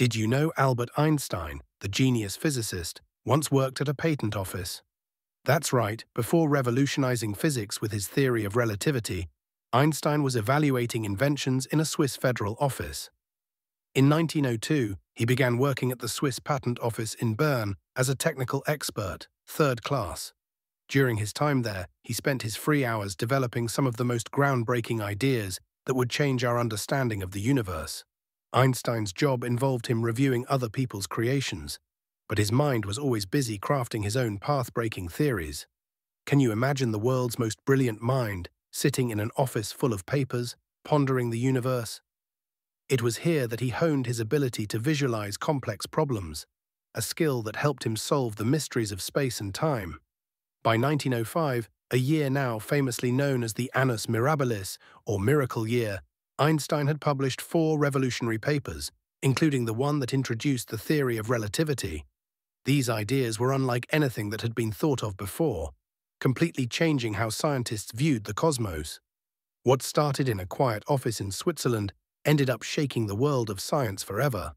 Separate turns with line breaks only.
Did you know Albert Einstein, the genius physicist, once worked at a patent office? That's right, before revolutionizing physics with his theory of relativity, Einstein was evaluating inventions in a Swiss federal office. In 1902, he began working at the Swiss Patent Office in Bern as a technical expert, third class. During his time there, he spent his free hours developing some of the most groundbreaking ideas that would change our understanding of the universe. Einstein's job involved him reviewing other people's creations, but his mind was always busy crafting his own path-breaking theories. Can you imagine the world's most brilliant mind sitting in an office full of papers, pondering the universe? It was here that he honed his ability to visualize complex problems, a skill that helped him solve the mysteries of space and time. By 1905, a year now famously known as the Annus Mirabilis, or Miracle Year, Einstein had published four revolutionary papers, including the one that introduced the theory of relativity. These ideas were unlike anything that had been thought of before, completely changing how scientists viewed the cosmos. What started in a quiet office in Switzerland ended up shaking the world of science forever.